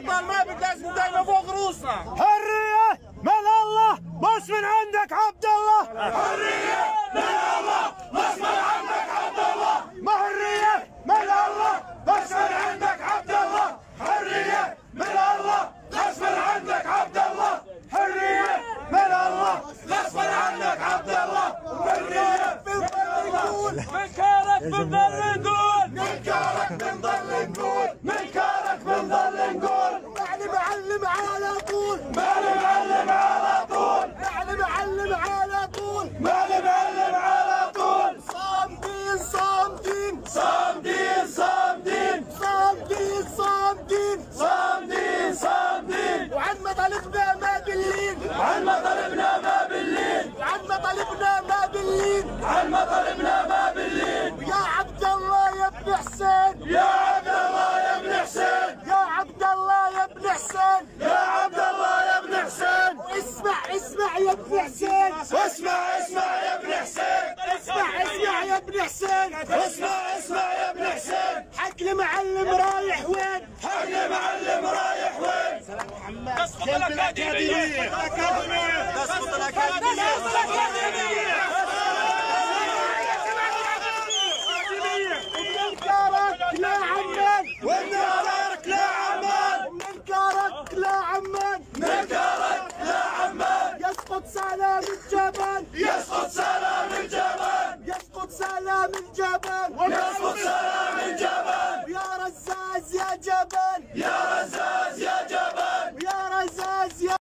الابطال ما لازم دايما فوق رؤوسنا. حرية من الله بس من عندك عبد الله. حرية من الله غصبا عنك عبد الله. ما حرية من الله بس من عندك عبد الله. حرية من الله غصبا عنك عبد الله. حرية من الله غصبا عنك عبد الله. حرية منكرك بنضل نقول منكرك بنضل نقول حسين يا عبد الله يا ابن حسين اسمع اسمع يا ابن حسين اسمع اسمع يا ابن حسين اسمع اسمع يا ابن حسين اسمع اسمع يا ابن حسين حق المعلم رايح وين؟ حق المعلم رايح وين؟ تسقط الأكاديمية. تسقط الأكاديمية. منكرك سلام الجبل. يسقط سلام الجبل. يسقط سلام الجبل. يسقط سلام الجبل. يا رزاز يا جبل. يا